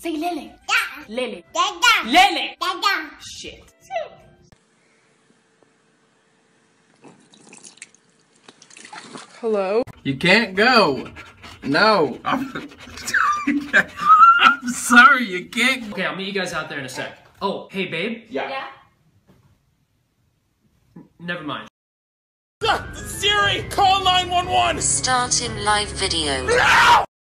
croissant. Say Lily. Lily. Dada. Lily. Dada. Shit. Hello? You can't go. No. I'm, I'm sorry, you can't. Okay, I'll meet you guys out there in a sec. Oh, hey, babe. Yeah. Yeah. Never mind. Siri, call 911! Starting live video.